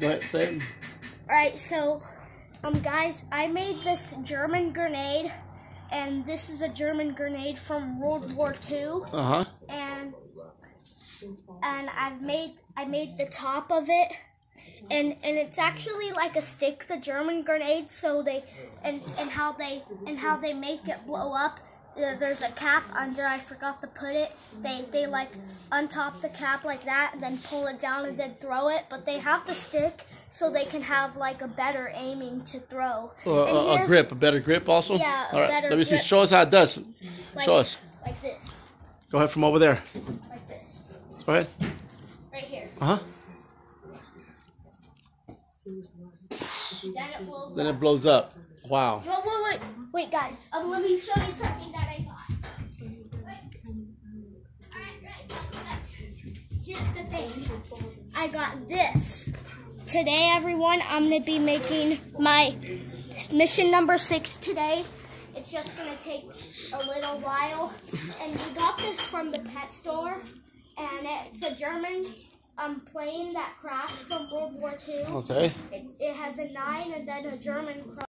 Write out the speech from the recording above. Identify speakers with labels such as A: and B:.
A: Ahead, say.
B: Alright, so, um, guys, I made this German grenade, and this is a German grenade from World War II,
A: Uh huh.
B: and and I've made I made the top of it, and and it's actually like a stick, the German grenade. So they and and how they and how they make it blow up. There's a cap under. I forgot to put it. They they like untop the cap like that, and then pull it down and then throw it. But they have the stick so they can have like a better aiming to throw.
A: Uh,
B: And
A: a, a grip, a better grip also.
B: Yeah, a
A: All right.
B: better
A: Let me see.
B: grip.
A: Show us how it does.
B: Like,
A: Show us.
B: like this,
A: Go ahead from over there.
B: like this,
A: Go ahead.
B: right here.
A: Uh huh.
B: Then it blows
A: Then
B: up.
A: it blows up. Wow.
B: Wait, guys. Um, let me show you something that I got. Alright, guys, guys. Here's the thing. I got this. Today, everyone, I'm gonna be making my mission number six today. It's just gonna take a little while, and we got this from the pet store, and it's a German um plane that crashed from World War II.
A: Okay.
B: It's, it has a nine and then a German cross.